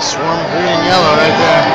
Swarm green and yellow right there.